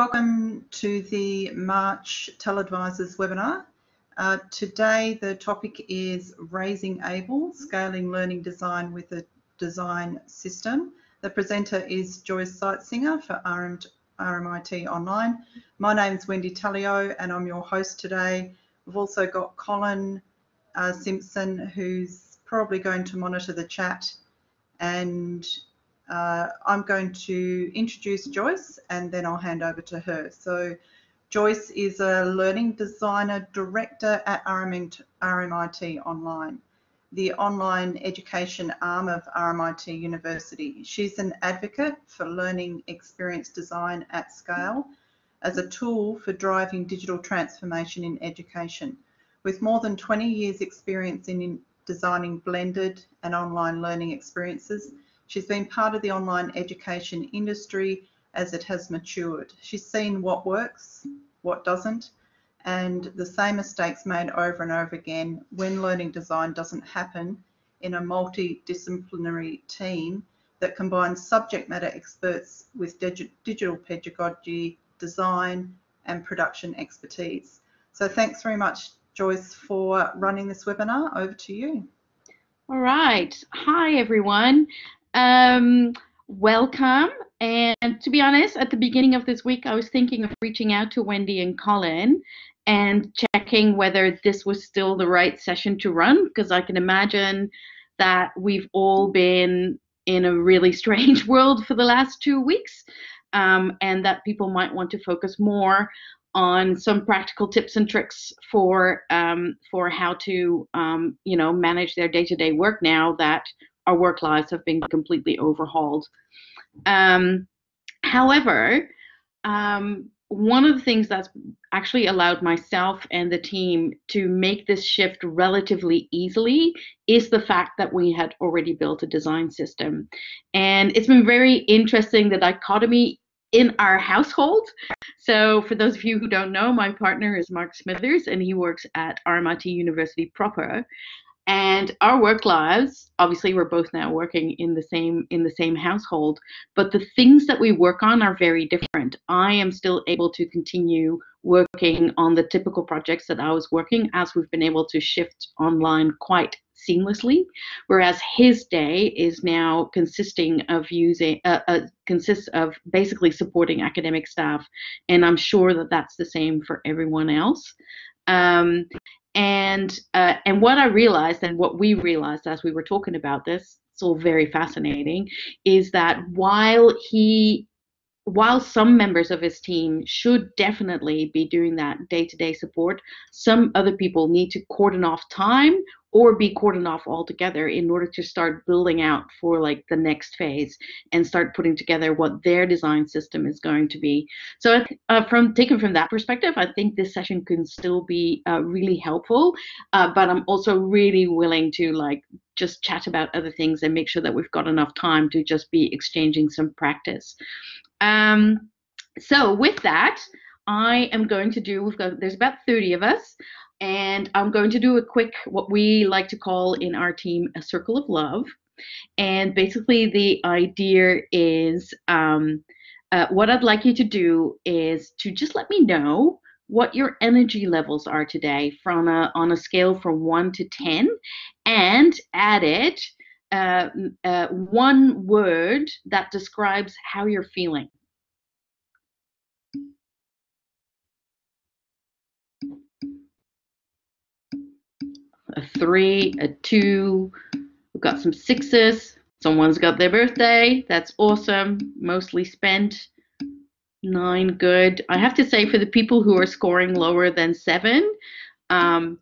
Welcome to the March TELedvisors webinar. Uh, today the topic is Raising Able, Scaling Learning Design with a Design System. The presenter is Joyce Seitzinger for RM, RMIT Online. My name is Wendy Taleo and I'm your host today. We've also got Colin uh, Simpson who's probably going to monitor the chat and uh, I'm going to introduce Joyce and then I'll hand over to her. So Joyce is a Learning Designer Director at RMIT Online, the online education arm of RMIT University. She's an advocate for learning experience design at scale as a tool for driving digital transformation in education. With more than 20 years experience in designing blended and online learning experiences, she's been part of the online education industry as it has matured. She's seen what works, what doesn't, and the same mistakes made over and over again when learning design doesn't happen in a multidisciplinary team that combines subject matter experts with digi digital pedagogy, design, and production expertise. So thanks very much, Joyce, for running this webinar. Over to you. All right. Hi, everyone. Um, welcome. And to be honest, at the beginning of this week, I was thinking of reaching out to Wendy and Colin and checking whether this was still the right session to run, because I can imagine that we've all been in a really strange world for the last two weeks, um, and that people might want to focus more on some practical tips and tricks for um, for how to um, you know manage their day-to-day work now that our work lives have been completely overhauled. Um, however, um, one of the things that's actually allowed myself and the team to make this shift relatively easily is the fact that we had already built a design system. And it's been very interesting the dichotomy in our household. So, for those of you who don't know, my partner is Mark Smithers, and he works at RMIT University proper and our work lives obviously we're both now working in the same in the same household but the things that we work on are very different. I am still able to continue working on the typical projects that i was working as we've been able to shift online quite seamlessly whereas his day is now consisting of using uh, uh, consists of basically supporting academic staff and i'm sure that that's the same for everyone else. Um, and uh, and what I realized and what we realized as we were talking about this, it's all very fascinating, is that while he while some members of his team should definitely be doing that day-to-day support, some other people need to cordon off time or be cordoned off altogether in order to start building out for like the next phase and start putting together what their design system is going to be. So uh, from taken from that perspective, I think this session can still be uh, really helpful, uh, but I'm also really willing to like just chat about other things and make sure that we've got enough time to just be exchanging some practice. Um, so with that, I am going to do, we've got, there's about 30 of us and I'm going to do a quick, what we like to call in our team, a circle of love. And basically, the idea is um, uh, what I'd like you to do is to just let me know what your energy levels are today from a, on a scale from 1 to 10 and add it uh, uh, one word that describes how you're feeling. A three, a two. We've got some sixes. Someone's got their birthday. That's awesome. Mostly spent. Nine, good. I have to say, for the people who are scoring lower than seven, um,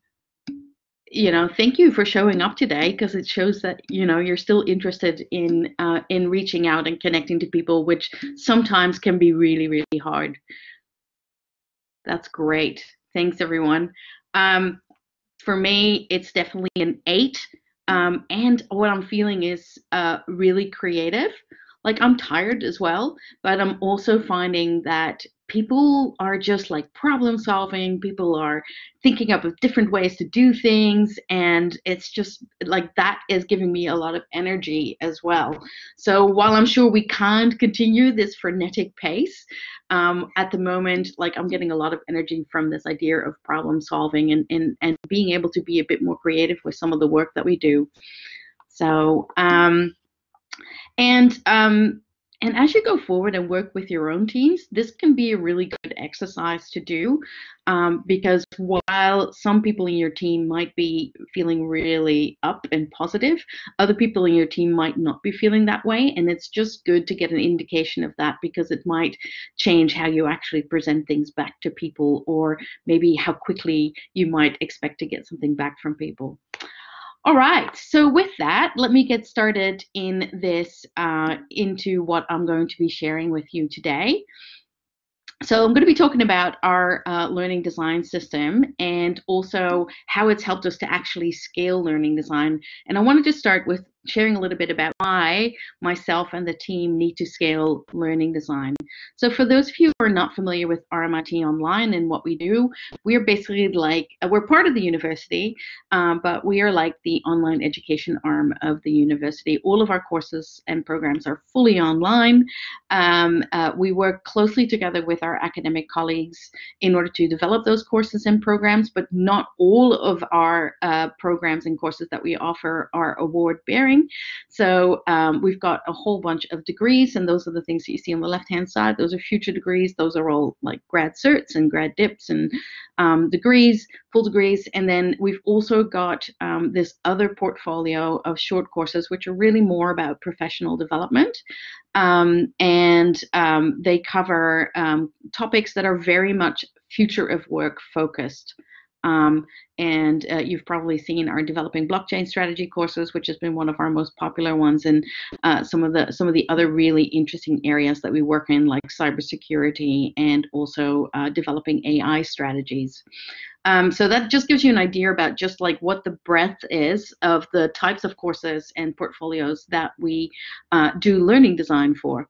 you know, thank you for showing up today because it shows that you know you're still interested in uh, in reaching out and connecting to people, which sometimes can be really, really hard. That's great. Thanks, everyone. Um, for me, it's definitely an eight. Um, and what I'm feeling is uh, really creative. Like I'm tired as well, but I'm also finding that people are just like problem solving people are thinking up of different ways to do things and it's just like that is giving me a lot of energy as well. So while i'm sure we can't continue this frenetic pace um, at the moment like i'm getting a lot of energy from this idea of problem solving and, and and being able to be a bit more creative with some of the work that we do. So um and um and as you go forward and work with your own teams, this can be a really good exercise to do um, because while some people in your team might be feeling really up and positive, other people in your team might not be feeling that way. And it's just good to get an indication of that because it might change how you actually present things back to people or maybe how quickly you might expect to get something back from people. All right, so with that, let me get started in this, uh, into what I'm going to be sharing with you today. So I'm going to be talking about our uh, learning design system and also how it's helped us to actually scale learning design. And I wanted to start with sharing a little bit about why myself and the team need to scale learning design. So for those of you who are not familiar with RMIT Online and what we do, we're basically like, uh, we're part of the university, um, but we are like the online education arm of the university. All of our courses and programs are fully online. Um, uh, we work closely together with our academic colleagues in order to develop those courses and programs, but not all of our uh, programs and courses that we offer are award bearing. So um, we've got a whole bunch of degrees, and those are the things that you see on the left-hand side. Those are future degrees. Those are all like grad certs and grad dips and um, degrees, full degrees. And then we've also got um, this other portfolio of short courses, which are really more about professional development. Um, and um, they cover um, topics that are very much future of work focused. Um, and uh, you've probably seen our developing blockchain strategy courses, which has been one of our most popular ones, and uh, some of the some of the other really interesting areas that we work in, like cybersecurity and also uh, developing AI strategies. Um, so that just gives you an idea about just like what the breadth is of the types of courses and portfolios that we uh, do learning design for.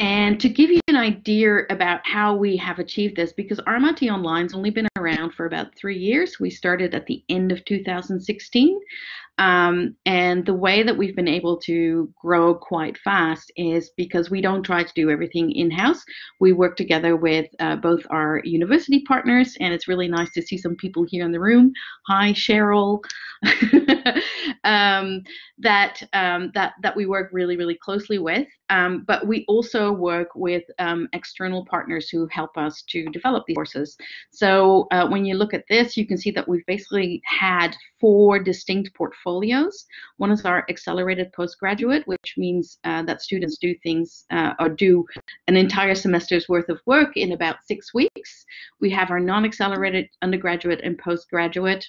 And to give you an idea about how we have achieved this, because RMIT Online's only been around for about three years. We started at the end of 2016. Um, and the way that we've been able to grow quite fast is because we don't try to do everything in house. We work together with uh, both our university partners, and it's really nice to see some people here in the room. Hi, Cheryl. um, that um, that that we work really really closely with. Um, but we also work with um, external partners who help us to develop these courses. So uh, when you look at this, you can see that we've basically had four distinct portfolios. One is our accelerated postgraduate, which means uh, that students do things uh, or do an entire semester's worth of work in about six weeks. We have our non-accelerated undergraduate and postgraduate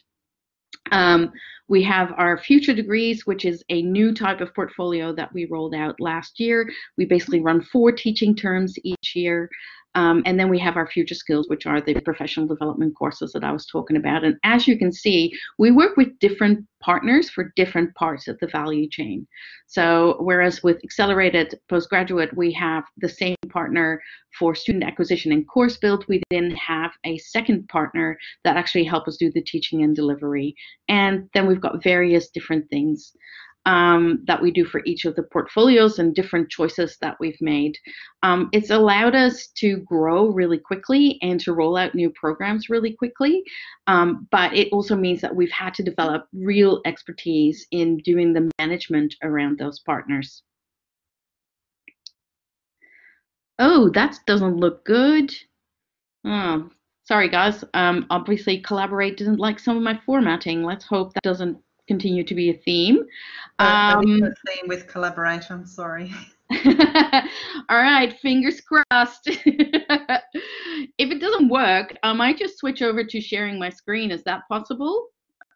um, we have our future degrees, which is a new type of portfolio that we rolled out last year. We basically run four teaching terms each year. Um, and then we have our future skills, which are the professional development courses that I was talking about. And as you can see, we work with different partners for different parts of the value chain. So whereas with accelerated postgraduate, we have the same partner for student acquisition and course build, we then have a second partner that actually help us do the teaching and delivery. And then we've got various different things um, that we do for each of the portfolios and different choices that we've made. Um, it's allowed us to grow really quickly and to roll out new programs really quickly, um, but it also means that we've had to develop real expertise in doing the management around those partners. Oh, that doesn't look good. Oh, sorry guys. Um, obviously Collaborate doesn't like some of my formatting. Let's hope that doesn't continue to be a theme. Um, a theme with collaboration. Sorry. All right, fingers crossed. if it doesn't work, I might just switch over to sharing my screen. Is that possible,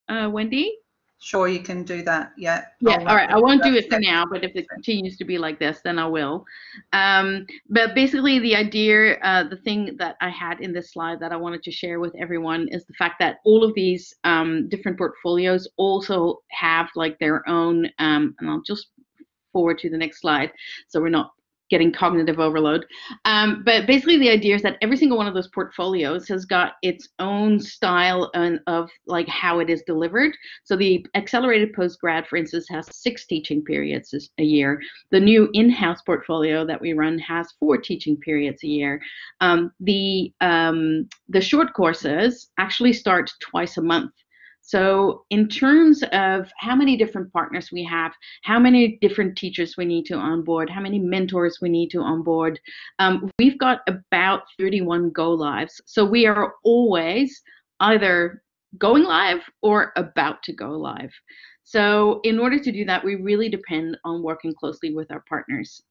uh, Wendy? Sure, you can do that. Yeah. Yeah. I'll all right. I won't do it for now, but if it continues to be like this, then I will. Um, but basically, the idea, uh, the thing that I had in this slide that I wanted to share with everyone is the fact that all of these um, different portfolios also have like their own, um, and I'll just forward to the next slide, so we're not getting cognitive overload. Um, but basically, the idea is that every single one of those portfolios has got its own style and of like how it is delivered. So the accelerated postgrad, for instance, has six teaching periods a year. The new in-house portfolio that we run has four teaching periods a year. Um, the um, the short courses actually start twice a month. So, in terms of how many different partners we have, how many different teachers we need to onboard, how many mentors we need to onboard, um, we've got about 31 go lives. So, we are always either going live or about to go live. So, in order to do that, we really depend on working closely with our partners.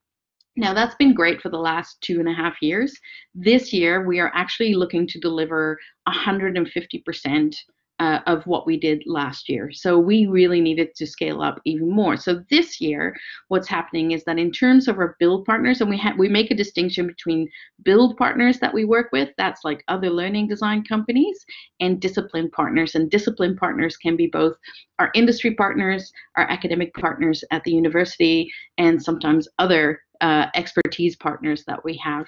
Now, that's been great for the last two and a half years. This year, we are actually looking to deliver 150% uh, of what we did last year. So we really needed to scale up even more. So this year, what's happening is that in terms of our build partners, and we have we make a distinction between build partners that we work with, that's like other learning design companies, and discipline partners. And discipline partners can be both our industry partners, our academic partners at the university, and sometimes other uh, expertise partners that we have.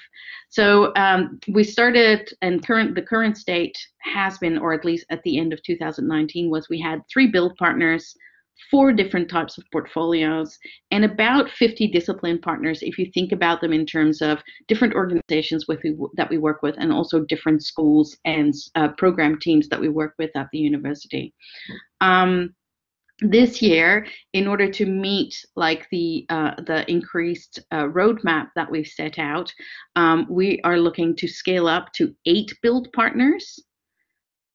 So um, we started, and current the current state has been, or at least at the end of 2019, was we had three build partners, four different types of portfolios, and about 50 discipline partners. If you think about them in terms of different organizations with that we work with, and also different schools and uh, program teams that we work with at the university. Um, this year in order to meet like the uh, the increased uh, roadmap that we've set out um, we are looking to scale up to eight build partners.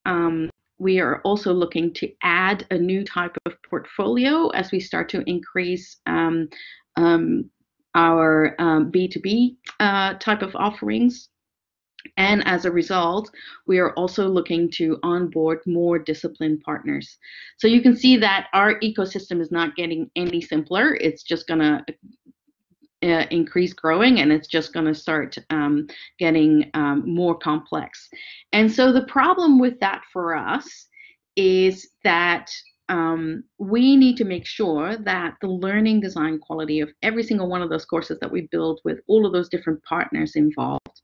Um, we are also looking to add a new type of portfolio as we start to increase um, um our b2b um, uh, type of offerings and as a result, we are also looking to onboard more discipline partners. So you can see that our ecosystem is not getting any simpler. It's just going to uh, increase growing and it's just going to start um, getting um, more complex. And so the problem with that for us is that um, we need to make sure that the learning design quality of every single one of those courses that we build with all of those different partners involved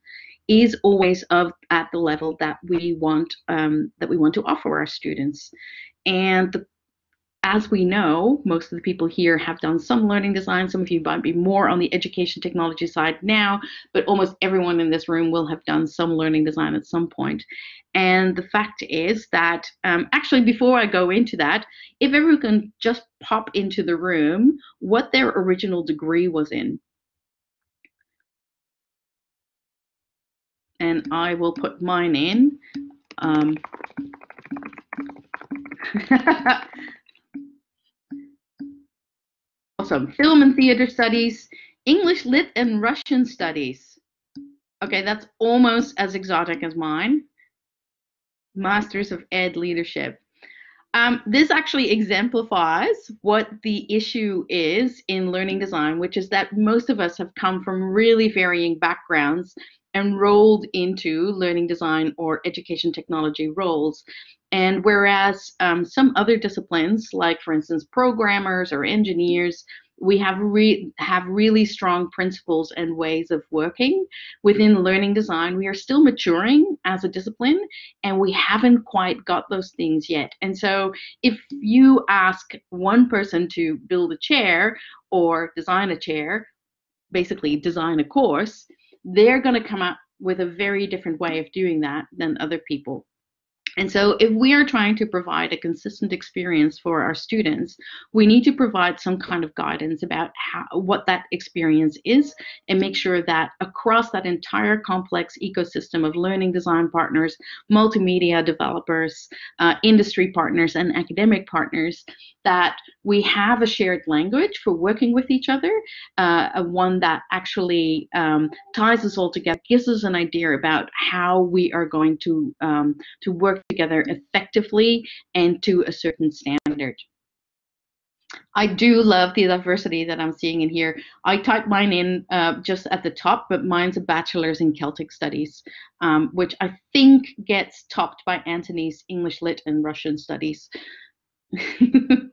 is always of at the level that we want um, that we want to offer our students. And the, as we know, most of the people here have done some learning design. Some of you might be more on the education technology side now, but almost everyone in this room will have done some learning design at some point. And the fact is that, um, actually, before I go into that, if everyone can just pop into the room what their original degree was in. And I will put mine in. Um, awesome. Film and theater studies, English lit and Russian studies. Okay, that's almost as exotic as mine. Masters of Ed Leadership. Um, this actually exemplifies what the issue is in learning design, which is that most of us have come from really varying backgrounds enrolled into learning design or education technology roles. And whereas um, some other disciplines, like for instance programmers or engineers, we have re- have really strong principles and ways of working within learning design. We are still maturing as a discipline, and we haven't quite got those things yet. And so, if you ask one person to build a chair or design a chair, basically design a course, they're going to come up with a very different way of doing that than other people. And so, if we are trying to provide a consistent experience for our students, we need to provide some kind of guidance about how, what that experience is and make sure that across that entire complex ecosystem of learning design partners, multimedia developers, uh, industry partners, and academic partners, that we have a shared language for working with each other, uh, one that actually um, ties us all together, gives us an idea about how we are going to um, to work together effectively and to a certain standard. I do love the diversity that I'm seeing in here. I typed mine in uh, just at the top, but mine's a bachelor's in Celtic studies, um, which I think gets topped by Anthony's English Lit and Russian studies.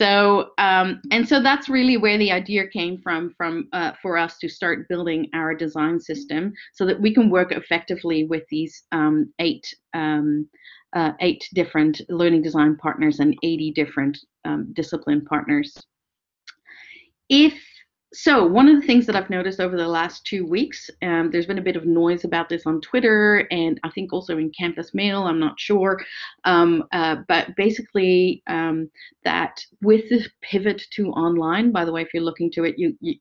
So um, and so that's really where the idea came from from uh, for us to start building our design system so that we can work effectively with these um, eight um, uh, eight different learning design partners and 80 different um, discipline partners. If so one of the things that I've noticed over the last two weeks, um, there's been a bit of noise about this on Twitter and I think also in Campus Mail, I'm not sure. Um, uh, but basically, um, that with the pivot to online, by the way, if you're looking to it, you, you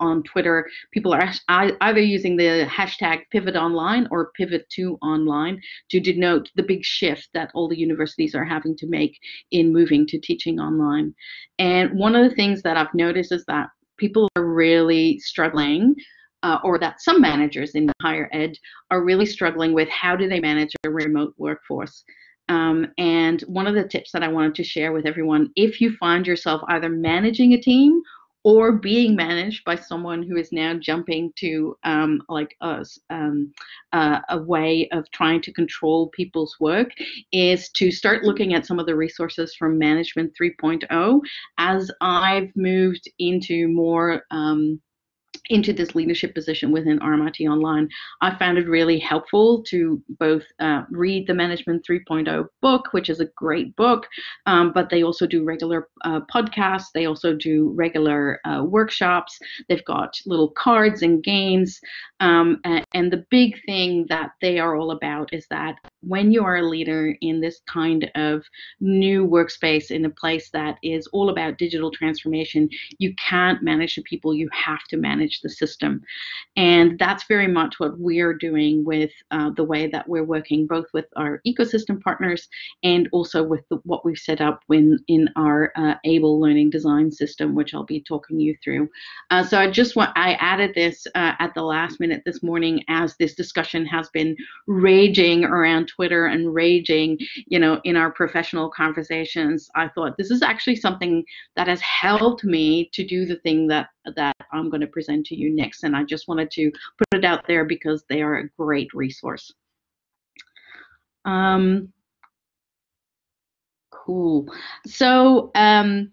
on Twitter, people are either using the hashtag pivot online or pivot to online to denote the big shift that all the universities are having to make in moving to teaching online. And one of the things that I've noticed is that people are really struggling uh, or that some managers in the higher ed are really struggling with how do they manage a remote workforce. Um, and one of the tips that I wanted to share with everyone, if you find yourself either managing a team or being managed by someone who is now jumping to um, like us um, uh, a way of trying to control people's work is to start looking at some of the resources from management 3.0 as i've moved into more um, into this leadership position within RMIT Online, I found it really helpful to both uh, read the Management 3.0 book, which is a great book, um, but they also do regular uh, podcasts. They also do regular uh, workshops. They've got little cards and games. Um, and, and the big thing that they are all about is that when you are a leader in this kind of new workspace in a place that is all about digital transformation, you can't manage the people, you have to manage the system. And that's very much what we're doing with uh, the way that we're working both with our ecosystem partners and also with the, what we've set up when, in our uh, ABLE learning design system, which I'll be talking you through. Uh, so I just want, I added this uh, at the last minute this morning as this discussion has been raging around Twitter and raging, you know, in our professional conversations, I thought this is actually something that has helped me to do the thing that that I'm going to present to you next. And I just wanted to put it out there because they are a great resource. Um, cool. So um,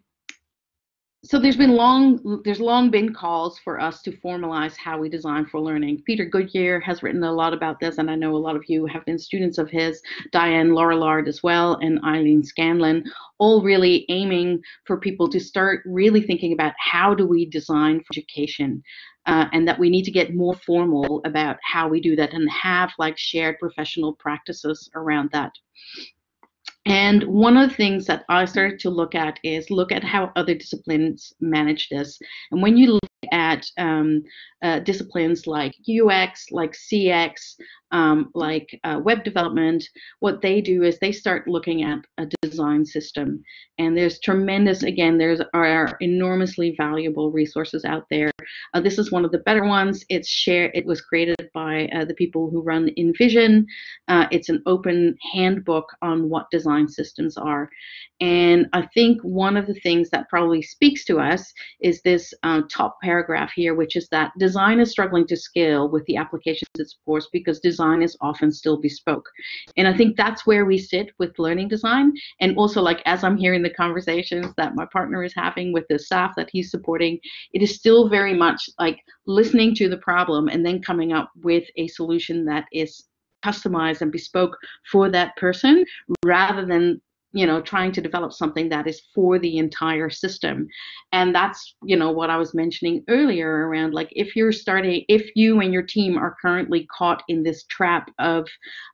so there's been long there's long been calls for us to formalize how we design for learning. Peter Goodyear has written a lot about this, and I know a lot of you have been students of his. Diane Laurillard as well, and Eileen Scanlon, all really aiming for people to start really thinking about how do we design for education, uh, and that we need to get more formal about how we do that and have like shared professional practices around that. And one of the things that I started to look at is look at how other disciplines manage this. And when you look at um, uh, disciplines like UX, like CX, um, like uh, web development, what they do is they start looking at a design system. And there's tremendous, again, there's are enormously valuable resources out there. Uh, this is one of the better ones. It's shared. It was created by uh, the people who run InVision. Uh, it's an open handbook on what design systems are. And I think one of the things that probably speaks to us is this uh, top paragraph here, which is that design is struggling to scale with the applications it supports because design is often still bespoke. And I think that's where we sit with learning design. And also, like as I'm hearing the conversations that my partner is having with the staff that he's supporting, it is still very much like listening to the problem and then coming up with a solution that is customized and bespoke for that person rather than you know trying to develop something that is for the entire system. And that's you know what i was mentioning earlier around like if you're starting if you and your team are currently caught in this trap of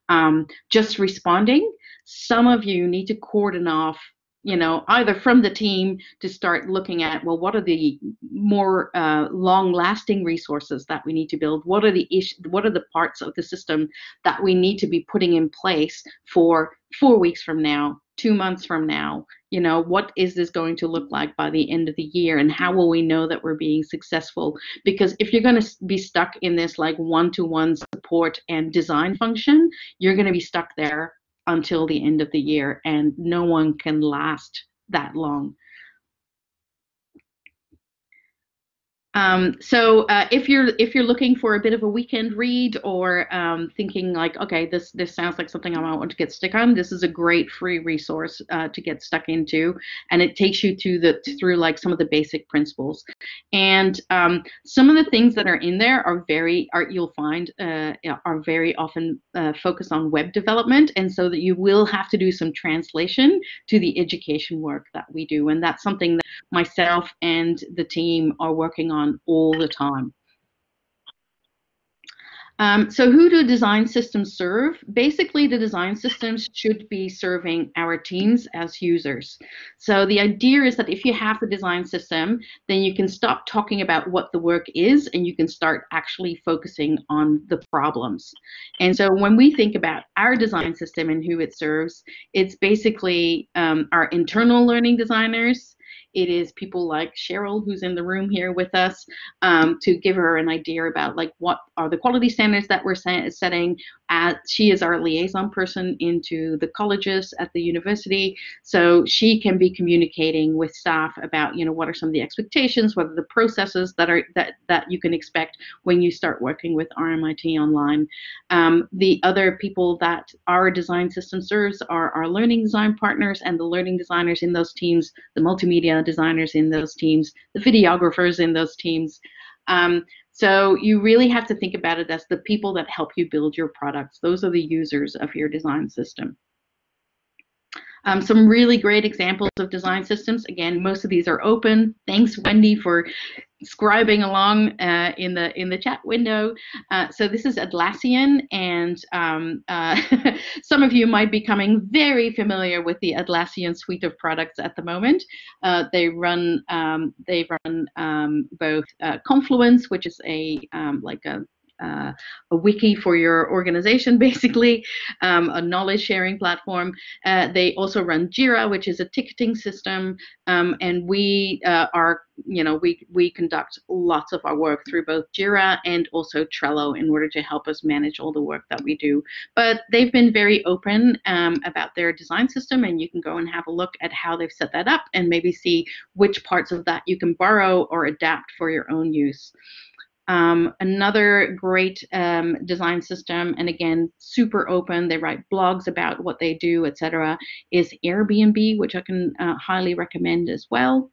um, just responding some of you need to cordon off you know either from the team to start looking at well what are the more uh, long lasting resources that we need to build? What are the issues what are the parts of the system that we need to be putting in place for four weeks from now two months from now? You know what is this going to look like by the end of the year and how will we know that we're being successful? Because if you're going to be stuck in this like one-to-one support and design function you're going to be stuck there until the end of the year and no one can last that long Um, so uh, if you're if you're looking for a bit of a weekend read or um, thinking like, okay, this this sounds like something I might want to get stuck on, this is a great free resource uh, to get stuck into, and it takes you to the through like some of the basic principles, and um, some of the things that are in there are very are you'll find uh, are very often uh, focused on web development, and so that you will have to do some translation to the education work that we do, and that's something that myself and the team are working on on all the time. Um, so who do design systems serve? Basically, the design systems should be serving our teams as users. So the idea is that if you have a design system, then you can stop talking about what the work is and you can start actually focusing on the problems. And so when we think about our design system and who it serves, it's basically um, our internal learning designers, it is people like Cheryl, who's in the room here with us, um, to give her an idea about like what are the quality standards that we're setting. At, she is our liaison person into the colleges at the university, so she can be communicating with staff about you know what are some of the expectations, what are the processes that are that that you can expect when you start working with RMIT online. Um, the other people that our design system serves are our learning design partners and the learning designers in those teams, the multimedia designers in those teams, the videographers in those teams. Um, so you really have to think about it as the people that help you build your products. Those are the users of your design system. Um, some really great examples of design systems. Again, most of these are open. Thanks, Wendy, for scribing along uh, in the in the chat window. Uh, so this is Atlassian, and um, uh, some of you might be becoming very familiar with the Atlassian suite of products at the moment. Uh, they run um, they run um, both uh, Confluence, which is a um, like a uh, a wiki for your organization, basically, um, a knowledge sharing platform. Uh, they also run Jira, which is a ticketing system, um, and we uh, are, you know, we we conduct lots of our work through both Jira and also Trello in order to help us manage all the work that we do. But they've been very open um, about their design system, and you can go and have a look at how they've set that up and maybe see which parts of that you can borrow or adapt for your own use. Um, another great um, design system, and again, super open. They write blogs about what they do, etc. Is Airbnb, which I can uh, highly recommend as well.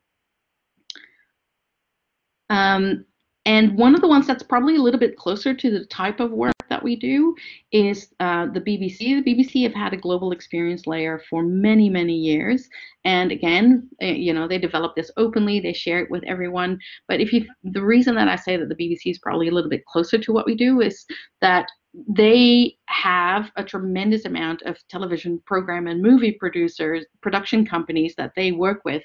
Um, and one of the ones that's probably a little bit closer to the type of work that we do is uh, the BBC. The BBC have had a global experience layer for many, many years. And again, eh, you know, they develop this openly, they share it with everyone. But if you, the reason that I say that the BBC is probably a little bit closer to what we do is that they have a tremendous amount of television program and movie producers, production companies that they work with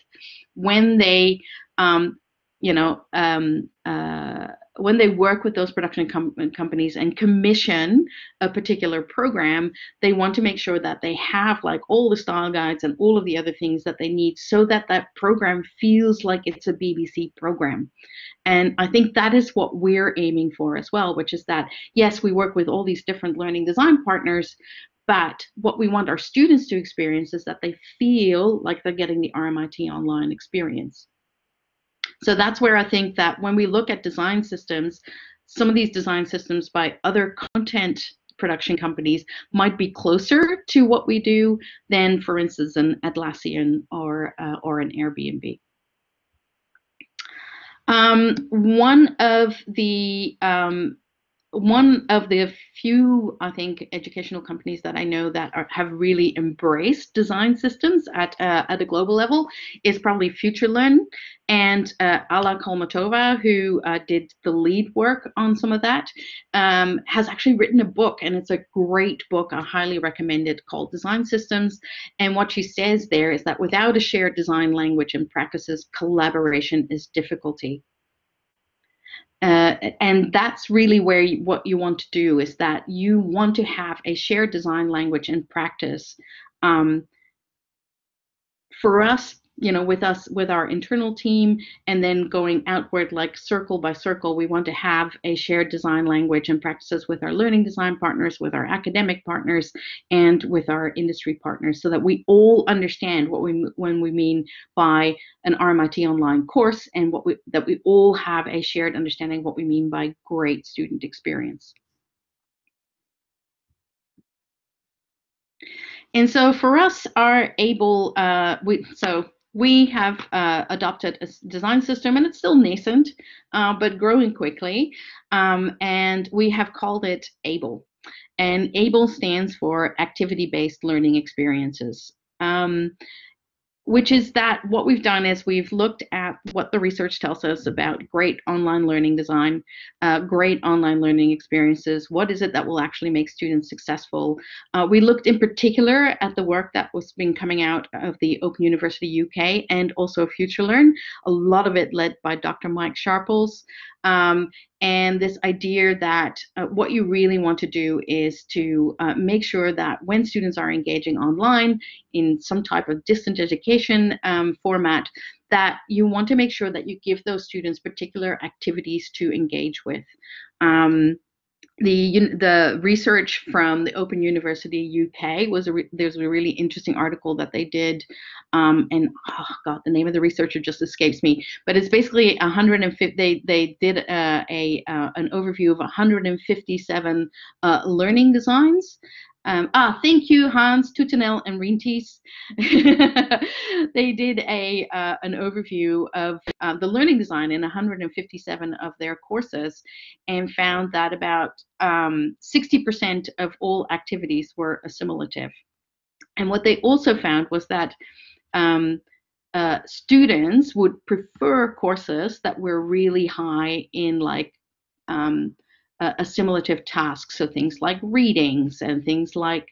when they um, you know, um, uh, when they work with those production com- companies and commission a particular program, they want to make sure that they have like all the style guides and all of the other things that they need so that that program feels like it's a BBC program. And I think that is what we're aiming for as well, which is that, yes, we work with all these different learning design partners, but what we want our students to experience is that they feel like they're getting the RMIT online experience. So that's where I think that when we look at design systems, some of these design systems by other content production companies might be closer to what we do than, for instance, an Atlassian or uh, or an Airbnb. Um, one of the um, one of the few, I think, educational companies that I know that are, have really embraced design systems at uh, at a global level is probably FutureLearn and uh, Alla Kholmatova, who uh, did the lead work on some of that, um, has actually written a book, and it's a great book. I highly recommend it, called Design Systems. And what she says there is that without a shared design language and practices, collaboration is difficulty. Uh, and that's really where you, what you want to do is that you want to have a shared design language and practice. Um, for us, you know, with us, with our internal team, and then going outward, like circle by circle, we want to have a shared design language and practices with our learning design partners, with our academic partners, and with our industry partners, so that we all understand what we when we mean by an RMIT online course, and what we that we all have a shared understanding of what we mean by great student experience. And so for us, our able, uh, we so we have uh, adopted a design system and it's still nascent, uh, but growing quickly. Um, and we have called it ABLE. And ABLE stands for Activity Based Learning Experiences. Um, which is that what we've done is we've looked at what the research tells us about great online learning design, uh, great online learning experiences. What is it that will actually make students successful? Uh, we looked in particular at the work that was been coming out of the Open University UK and also FutureLearn. A lot of it led by Dr. Mike Sharples. Um, and this idea that uh, what you really want to do is to uh, make sure that when students are engaging online in some type of distant education um, format, that you want to make sure that you give those students particular activities to engage with. Um, the the research from the Open University UK was a re, there's a really interesting article that they did, um, and oh god, the name of the researcher just escapes me. But it's basically 150. They they did uh, a uh, an overview of 157 uh, learning designs um, ah, thank you, Hans Toetenel and Rienties. they did a uh, an overview of uh, the learning design in 157 of their courses and found that about 60% um, of all activities were assimilative. And what they also found was that um, uh, students would prefer courses that were really high in like um, uh, assimilative tasks. So things like readings and things like,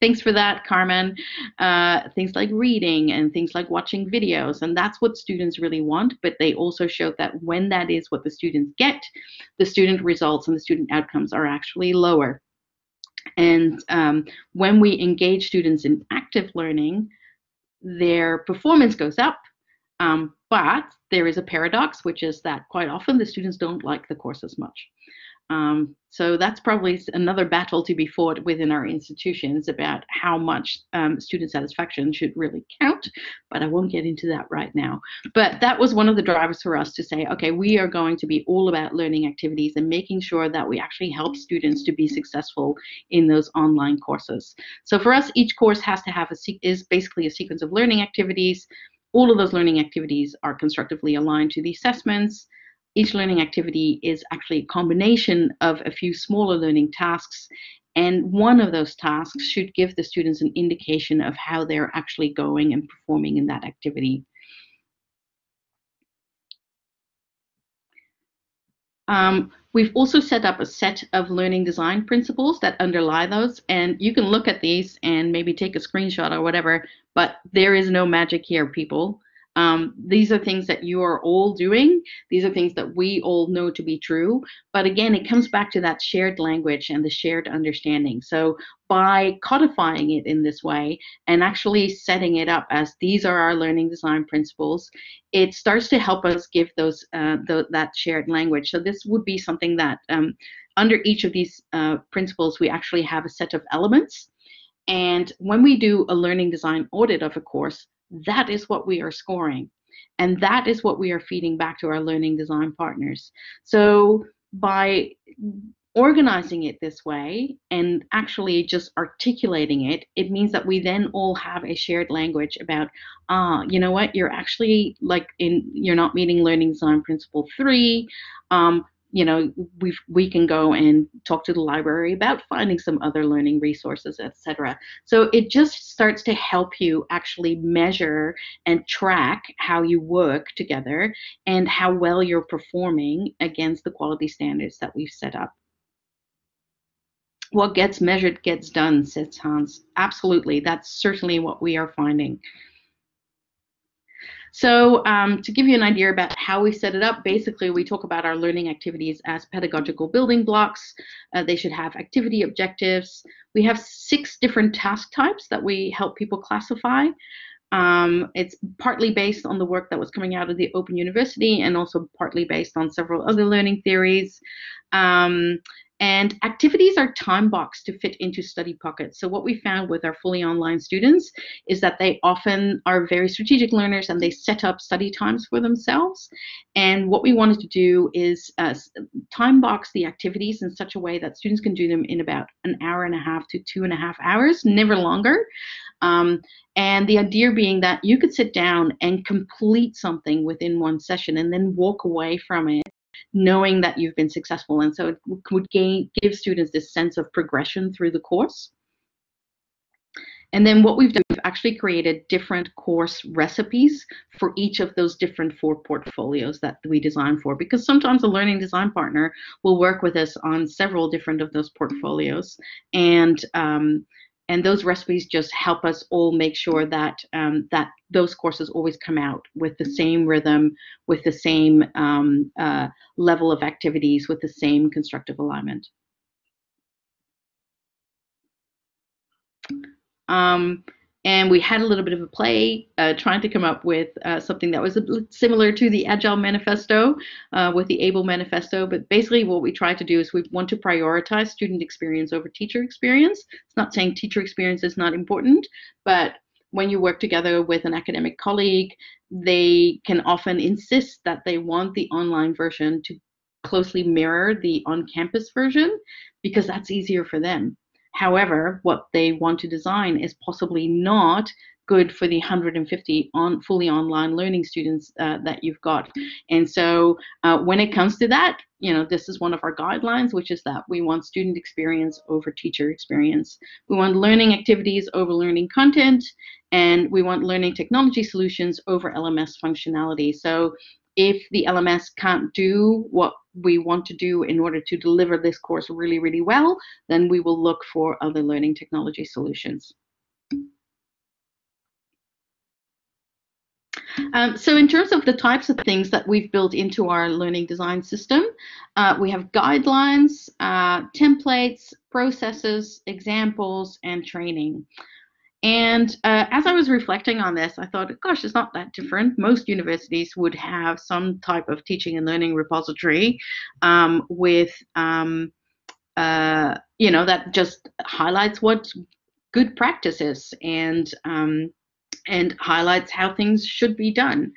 thanks for that, Carmen, uh, things like reading and things like watching videos. And that's what students really want. But they also showed that when that is what the students get, the student results and the student outcomes are actually lower. And um, when we engage students in active learning, their performance goes up, um, but there is a paradox, which is that quite often the students don't like the course as much. Um, so that's probably another battle to be fought within our institutions about how much um, student satisfaction should really count, but I won't get into that right now. But that was one of the drivers for us to say, okay, we are going to be all about learning activities and making sure that we actually help students to be successful in those online courses. So for us, each course has to have a is basically a sequence of learning activities. All of those learning activities are constructively aligned to the assessments each learning activity is actually a combination of a few smaller learning tasks and one of those tasks should give the students an indication of how they're actually going and performing in that activity. Um, we've also set up a set of learning design principles that underlie those, and you can look at these and maybe take a screenshot or whatever, but there is no magic here, people. Um, these are things that you are all doing. These are things that we all know to be true. But again, it comes back to that shared language and the shared understanding. So by codifying it in this way and actually setting it up as these are our learning design principles, it starts to help us give those uh, the, that shared language. So this would be something that um, under each of these uh, principles, we actually have a set of elements. And when we do a learning design audit of a course, that is what we are scoring. And that is what we are feeding back to our learning design partners. So by organizing it this way and actually just articulating it, it means that we then all have a shared language about, ah, you know what, you're actually like in, you're not meeting learning design principle three. Um, you know we we can go and talk to the library about finding some other learning resources etc so it just starts to help you actually measure and track how you work together and how well you're performing against the quality standards that we've set up. What gets measured gets done says hans. Absolutely. That's certainly what we are finding so um, to give you an idea about how we set it up, basically we talk about our learning activities as pedagogical building blocks. Uh, they should have activity objectives. We have six different task types that we help people classify. Um, it's partly based on the work that was coming out of the Open University and also partly based on several other learning theories. Um, and activities are time boxed to fit into study pockets. So what we found with our fully online students is that they often are very strategic learners and they set up study times for themselves. And what we wanted to do is uh, time box the activities in such a way that students can do them in about an hour and a half to two and a half hours, never longer. Um, and the idea being that you could sit down and complete something within one session and then walk away from it knowing that you've been successful. And so it would gain, give students this sense of progression through the course. And then what we've done, we've actually created different course recipes for each of those different four portfolios that we design for, because sometimes a learning design partner will work with us on several different of those portfolios. And um, and those recipes just help us all make sure that um, that those courses always come out with the same rhythm, with the same um, uh, level of activities, with the same constructive alignment. Um, and we had a little bit of a play uh, trying to come up with uh, something that was similar to the agile manifesto uh, with the able manifesto. But basically what we try to do is we want to prioritize student experience over teacher experience. It's not saying teacher experience is not important but when you work together with an academic colleague they can often insist that they want the online version to closely mirror the on-campus version because that's easier for them However, what they want to design is possibly not good for the 150 on fully online learning students uh, that you've got. And so uh, when it comes to that, you know, this is one of our guidelines, which is that we want student experience over teacher experience. We want learning activities over learning content, and we want learning technology solutions over LMS functionality. So if the LMS can't do what we want to do in order to deliver this course really, really well, then we will look for other learning technology solutions. Um, so in terms of the types of things that we've built into our learning design system, uh, we have guidelines, uh, templates, processes, examples, and training. And uh, as I was reflecting on this, I thought, gosh, it's not that different. Most universities would have some type of teaching and learning repository um, with, um, uh, you know, that just highlights what good practice is and um, and highlights how things should be done.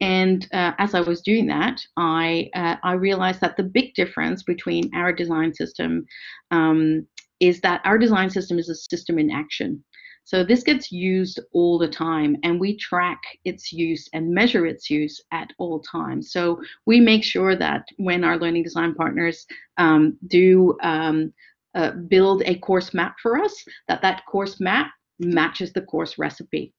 And uh, as I was doing that, I uh, I realized that the big difference between our design system um, is that our design system is a system in action. So this gets used all the time and we track its use and measure its use at all times. So we make sure that when our learning design partners um, do um, uh, build a course map for us, that that course map matches the course recipe.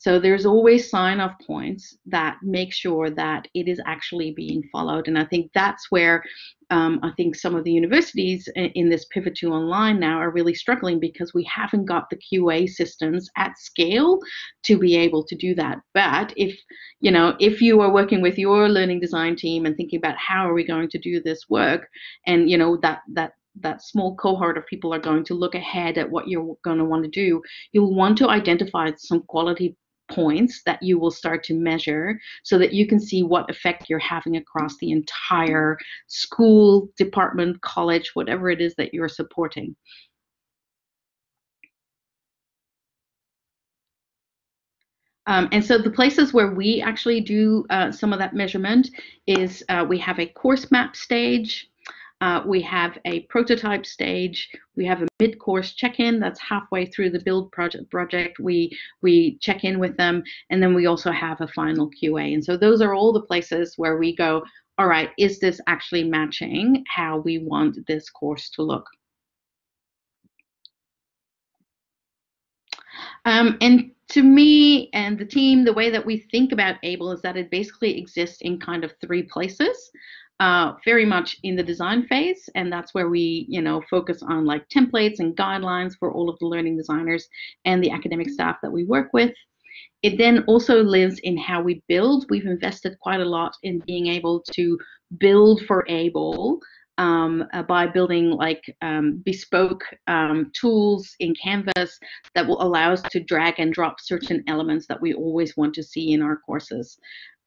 So there's always sign off points that make sure that it is actually being followed. And I think that's where um, I think some of the universities in this pivot to online now are really struggling because we haven't got the QA systems at scale to be able to do that. But if you know if you are working with your learning design team and thinking about how are we going to do this work, and you know that that that small cohort of people are going to look ahead at what you're going to want to do, you'll want to identify some quality points that you will start to measure so that you can see what effect you're having across the entire school, department, college, whatever it is that you're supporting. Um, and so the places where we actually do uh, some of that measurement is uh, we have a course map stage, uh, we have a prototype stage. We have a mid-course check-in that's halfway through the build project. Project we we check in with them, and then we also have a final QA. And so those are all the places where we go. All right, is this actually matching how we want this course to look? Um, and to me and the team, the way that we think about ABLE is that it basically exists in kind of three places uh, very much in the design phase, and that's where we, you know, focus on like templates and guidelines for all of the learning designers and the academic staff that we work with. It then also lives in how we build. We've invested quite a lot in being able to build for Able um, uh, by building like um, bespoke um, tools in Canvas that will allow us to drag and drop certain elements that we always want to see in our courses.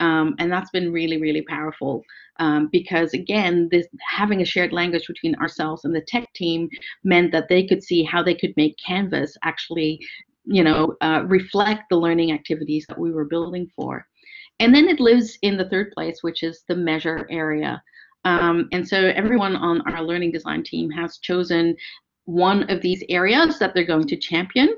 Um, and that's been really, really powerful um, because again, this having a shared language between ourselves and the tech team meant that they could see how they could make Canvas actually, you know, uh, reflect the learning activities that we were building for. And then it lives in the third place, which is the measure area. Um, and so everyone on our learning design team has chosen one of these areas that they're going to champion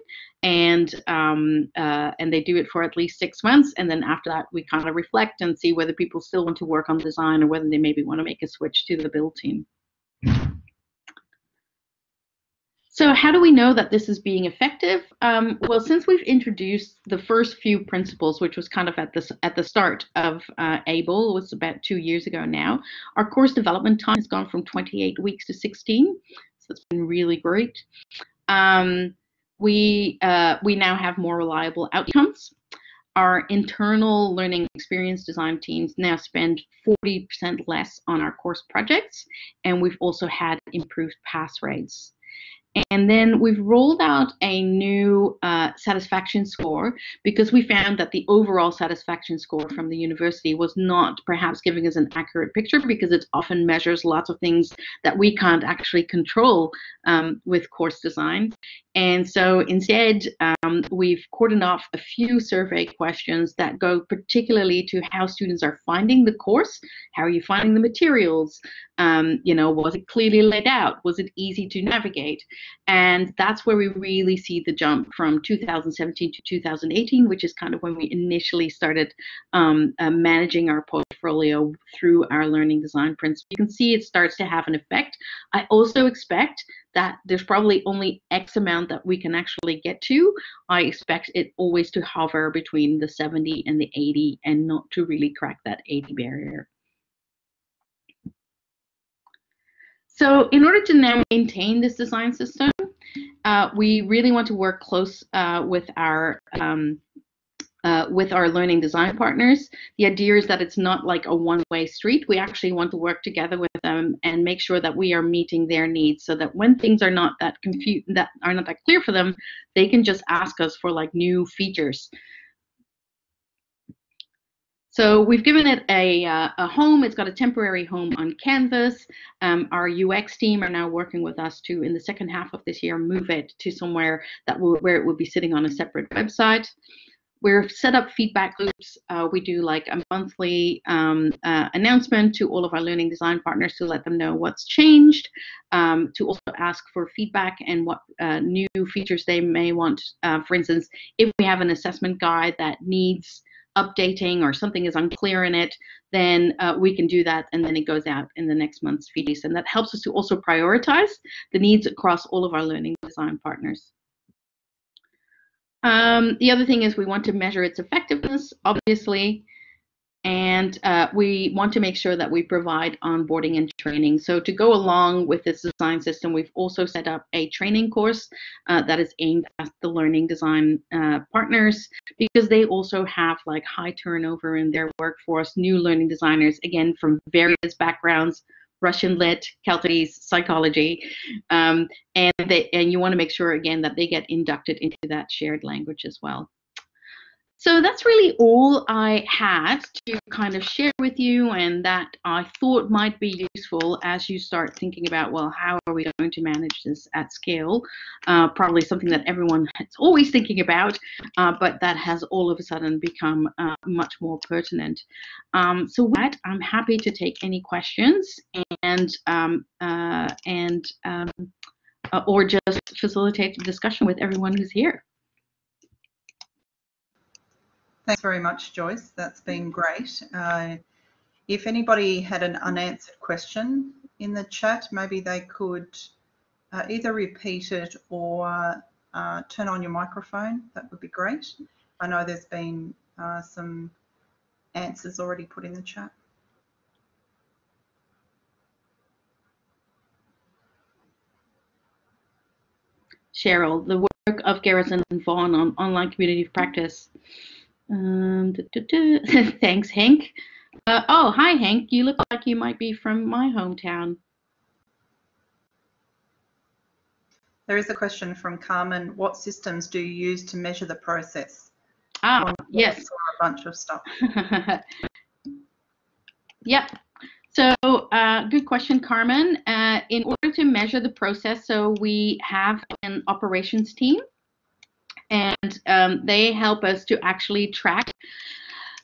and um, uh, and they do it for at least six months and then after that we kind of reflect and see whether people still want to work on design or whether they maybe want to make a switch to the build team so how do we know that this is being effective? Um, well, since we've introduced the first few principles, which was kind of at the, at the start of uh, ABLE, was about two years ago now, our course development time has gone from 28 weeks to 16. So it's been really great. Um, we, uh, we now have more reliable outcomes. Our internal learning experience design teams now spend 40% less on our course projects, and we've also had improved pass rates. And then we've rolled out a new uh, satisfaction score because we found that the overall satisfaction score from the university was not perhaps giving us an accurate picture because it often measures lots of things that we can't actually control um, with course design. And so instead, um, we've cordoned off a few survey questions that go particularly to how students are finding the course, how are you finding the materials, um, you know, was it clearly laid out, was it easy to navigate? And that's where we really see the jump from 2017 to 2018, which is kind of when we initially started um, uh, managing our portfolio through our learning design principle. You can see it starts to have an effect. I also expect that there's probably only X amount that we can actually get to. I expect it always to hover between the 70 and the 80 and not to really crack that 80 barrier. So in order to now maintain this design system, uh, we really want to work close uh, with our um, uh, with our learning design partners. The idea is that it's not like a one-way street. We actually want to work together with them and make sure that we are meeting their needs, so that when things are not that confused, that are not that clear for them, they can just ask us for like new features. So we've given it a, uh, a home. It's got a temporary home on Canvas. Um, our UX team are now working with us to, in the second half of this year, move it to somewhere that will, where it will be sitting on a separate website. We've set up feedback loops. Uh, we do like a monthly um, uh, announcement to all of our learning design partners to let them know what's changed, um, to also ask for feedback and what uh, new features they may want. Uh, for instance, if we have an assessment guide that needs updating or something is unclear in it, then uh, we can do that and then it goes out in the next month's feeds. And that helps us to also prioritize the needs across all of our learning design partners. Um, the other thing is we want to measure its effectiveness, obviously and uh, we want to make sure that we provide onboarding and training. So to go along with this design system, we've also set up a training course uh, that is aimed at the learning design uh, partners because they also have like high turnover in their workforce, new learning designers, again, from various backgrounds, Russian lit, Celtic psychology, um, and they, and you want to make sure again that they get inducted into that shared language as well. So that's really all I had to kind of share with you and that I thought might be useful as you start thinking about, well, how are we going to manage this at scale? Uh, probably something that everyone is always thinking about, uh, but that has all of a sudden become uh, much more pertinent. Um, so with that, I'm happy to take any questions and, um, uh, and um, uh, or just facilitate the discussion with everyone who's here. Thanks very much, Joyce. That's been great. Uh, if anybody had an unanswered question in the chat, maybe they could uh, either repeat it or uh, turn on your microphone. That would be great. I know there's been uh, some answers already put in the chat. Cheryl, the work of Garrison and Vaughan on online community of practice. Um, do, do, do. Thanks, Hank. Uh, oh, hi, Hank. You look like you might be from my hometown. There is a question from Carmen. What systems do you use to measure the process? Ah, yes. A bunch of stuff. yep. So, uh, good question, Carmen. Uh, in order to measure the process, so we have an operations team and um, they help us to actually track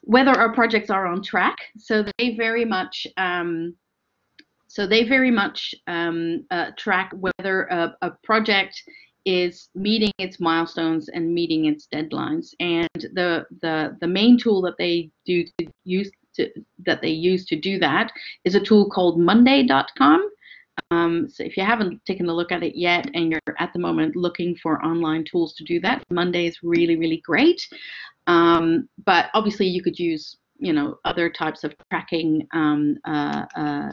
whether our projects are on track. So they very much um, so they very much um, uh, track whether a, a, project is meeting its milestones and meeting its deadlines. And the the the main tool that they do to use to, that they use to do that is a tool called Monday.com. Um, so if you haven't taken a look at it yet and you're at the moment looking for online tools to do that, Monday is really really great. Um, but obviously you could use you know other types of tracking um, uh, uh,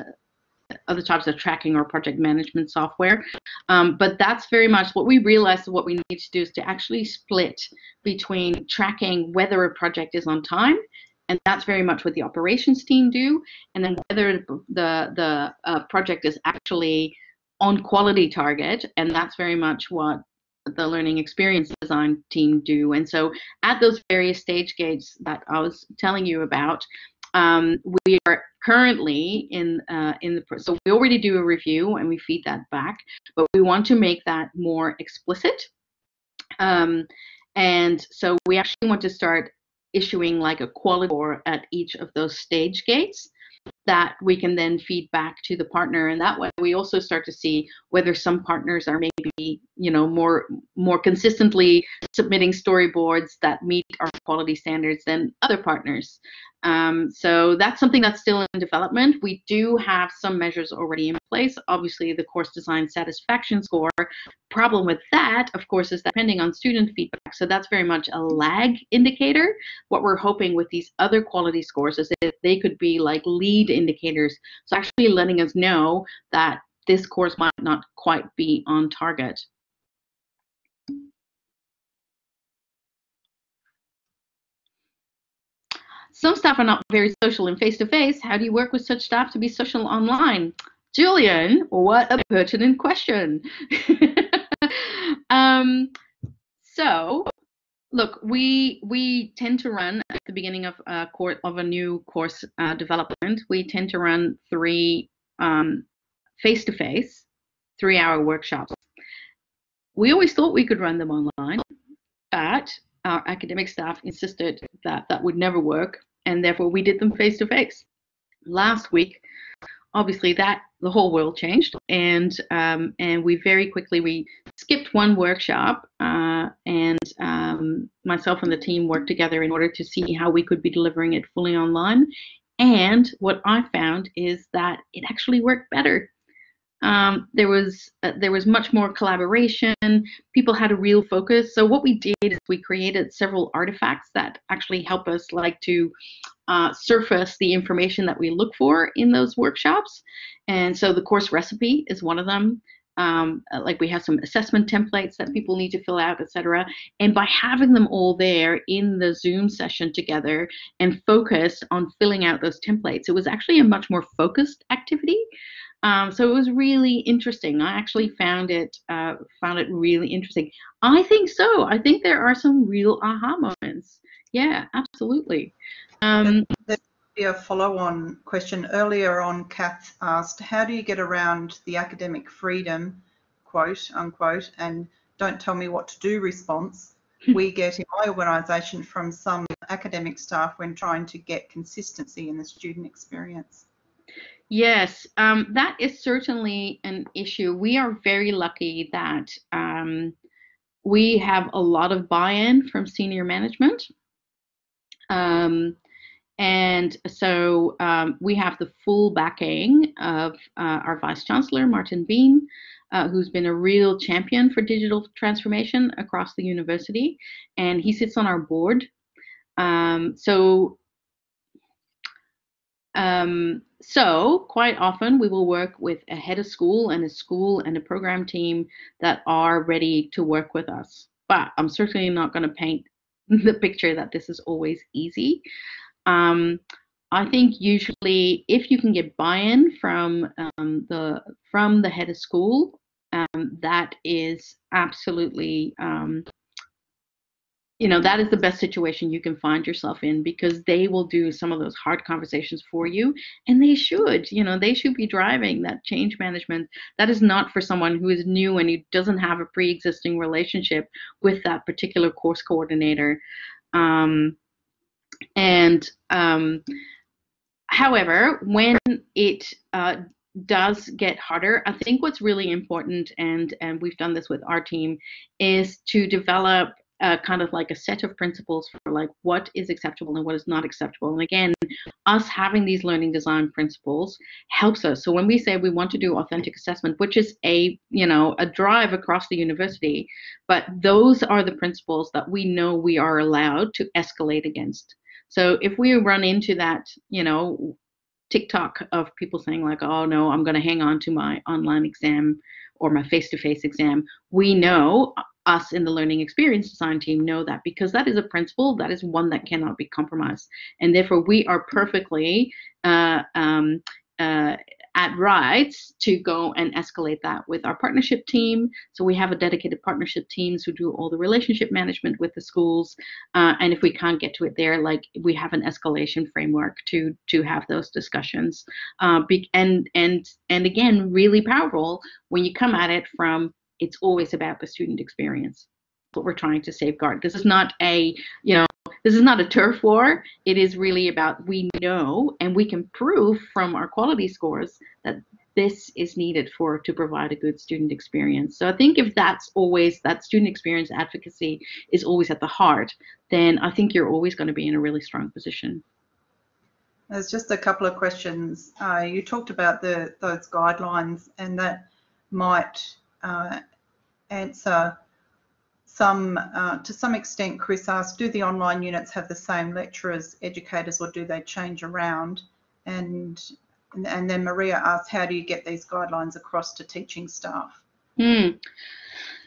other types of tracking or project management software. Um, but that's very much what we realized what we need to do is to actually split between tracking whether a project is on time, and that's very much what the operations team do, and then whether the the uh, project is actually on quality target, and that's very much what the learning experience design team do. And so at those various stage gates that I was telling you about, um, we are currently in uh, in the so we already do a review and we feed that back, but we want to make that more explicit. Um, and so we actually want to start issuing like a quality score at each of those stage gates that we can then feed back to the partner. And that way we also start to see whether some partners are maybe you know more more consistently submitting storyboards that meet our quality standards than other partners um, so that's something that's still in development. We do have some measures already in place. Obviously, the course design satisfaction score. Problem with that, of course, is that depending on student feedback. So that's very much a lag indicator. What we're hoping with these other quality scores is that they could be like lead indicators. So actually letting us know that this course might not quite be on target. Some staff are not very social in face to face. How do you work with such staff to be social online? Julian, what a pertinent question. um, so, look, we we tend to run at the beginning of a course of a new course uh, development. We tend to run three face to face, three hour workshops. We always thought we could run them online, but our academic staff insisted that that would never work and therefore we did them face to face. Last week, obviously that the whole world changed, and um, and we very quickly we skipped one workshop, uh, and um, myself and the team worked together in order to see how we could be delivering it fully online. And what I found is that it actually worked better um, there was uh, there was much more collaboration. People had a real focus. So what we did is we created several artifacts that actually help us like to uh, surface the information that we look for in those workshops. And so the course recipe is one of them. Um, uh, like we have some assessment templates that people need to fill out, etc. And by having them all there in the Zoom session together and focused on filling out those templates, it was actually a much more focused activity. Um, so it was really interesting. I actually found it uh, found it really interesting. I think so. I think there are some real aha moments. Yeah, absolutely. Um, there be a follow-on question earlier on. Kath asked, "How do you get around the academic freedom, quote unquote, and don't tell me what to do response?" we get in my organisation from some academic staff when trying to get consistency in the student experience. Yes, um, that is certainly an issue. We are very lucky that um, we have a lot of buy-in from senior management. Um, and so um, we have the full backing of uh, our Vice Chancellor, Martin Bean, uh, who's been a real champion for digital transformation across the university. And he sits on our board. Um, so um, so quite often we will work with a head of school and a school and a program team that are ready to work with us. But I'm certainly not going to paint the picture that this is always easy. Um, I think usually if you can get buy-in from um, the from the head of school um, that is absolutely um, you know that is the best situation you can find yourself in because they will do some of those hard conversations for you and they should you know they should be driving that change management. That is not for someone who is new and who doesn't have a pre-existing relationship with that particular course coordinator. Um, and um, however when it uh, does get harder i think what's really important and and we've done this with our team is to develop kind of like a set of principles for like what is acceptable and what is not acceptable. And again, us having these learning design principles helps us. So when we say we want to do authentic assessment, which is a you know a drive across the university, but those are the principles that we know we are allowed to escalate against. So if we run into that, you know, TikTok of people saying like, oh no, I'm going to hang on to my online exam or my face-to-face exam, we know us in the learning experience design team know that because that is a principle that is one that cannot be compromised and therefore we are perfectly uh, um, uh, at rights to go and escalate that with our partnership team. So we have a dedicated partnership teams who do all the relationship management with the schools. Uh, and if we can't get to it there, like we have an escalation framework to to have those discussions. Uh, and and and again, really powerful when you come at it from it's always about the student experience what we're trying to safeguard. This is not a you know this is not a turf war. It is really about we know and we can prove from our quality scores that this is needed for to provide a good student experience. So i think if that's always that student experience advocacy is always at the heart then i think you're always going to be in a really strong position. There's just a couple of questions. Uh, you talked about the those guidelines and that might answer some, uh, to some extent, Chris asked, do the online units have the same lecturers, educators, or do they change around? And, and then Maria asked, how do you get these guidelines across to teaching staff? Mm.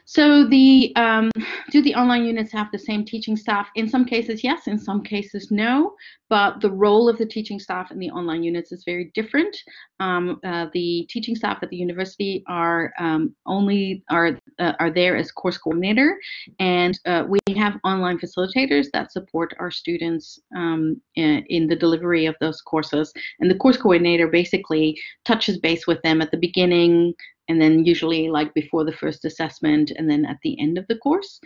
So the um, do the online units have the same teaching staff? In some cases, yes. In some cases, no. But the role of the teaching staff in the online units is very different. Um, uh, the teaching staff at the university are um, only are uh, are there as course coordinator, and uh, we have online facilitators that support our students um, in, in the delivery of those courses. And the course coordinator basically touches base with them at the beginning, and then usually like before the first assessment and then at the end of the course.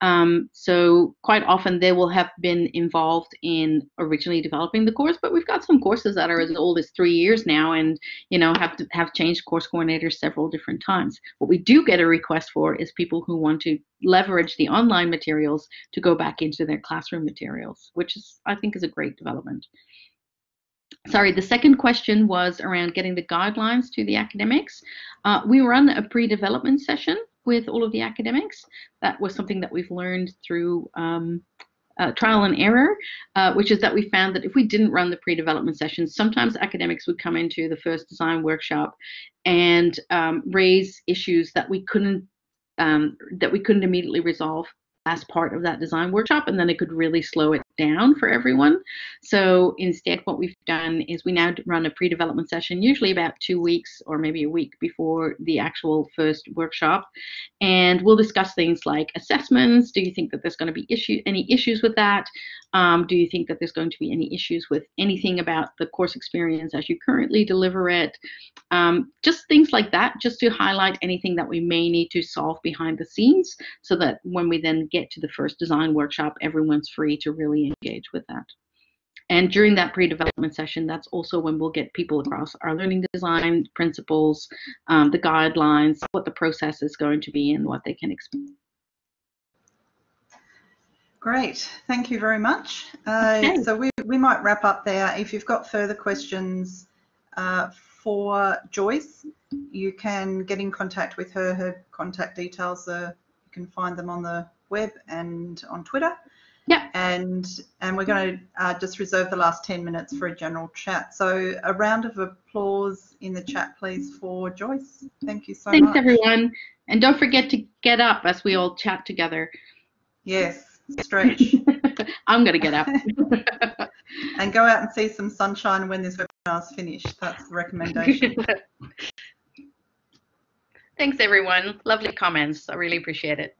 Um, so quite often they will have been involved in originally developing the course, but we've got some courses that are as old as three years now and you know have to have changed course coordinators several different times. What we do get a request for is people who want to leverage the online materials to go back into their classroom materials, which is I think is a great development sorry, the second question was around getting the guidelines to the academics. Uh, we run a pre-development session with all of the academics. That was something that we've learned through um, uh, trial and error, uh, which is that we found that if we didn't run the pre-development sessions, sometimes academics would come into the first design workshop and um, raise issues that we couldn't um, that we couldn't immediately resolve as part of that design workshop and then it could really slow it down for everyone. So instead what we've done is we now run a pre-development session usually about two weeks or maybe a week before the actual first workshop and we'll discuss things like assessments. Do you think that there's going to be issue any issues with that? Um, do you think that there's going to be any issues with anything about the course experience as you currently deliver it? Um, just things like that, just to highlight anything that we may need to solve behind the scenes so that when we then get to the first design workshop, everyone's free to really engage with that. And during that pre-development session, that's also when we'll get people across our learning design principles, um, the guidelines, what the process is going to be, and what they can expect. Great, thank you very much. Uh, okay. So we, we might wrap up there. If you've got further questions uh, for Joyce, you can get in contact with her. Her contact details are, you can find them on the web and on Twitter. Yeah. And and we're going to uh, just reserve the last 10 minutes for a general chat. So a round of applause in the chat, please, for Joyce. Thank you so Thanks, much. Thanks, everyone. And don't forget to get up as we all chat together. Yes stretch. I'm going to get up. and go out and see some sunshine when this webinar is finished. That's the recommendation. Thanks, everyone. Lovely comments. I really appreciate it.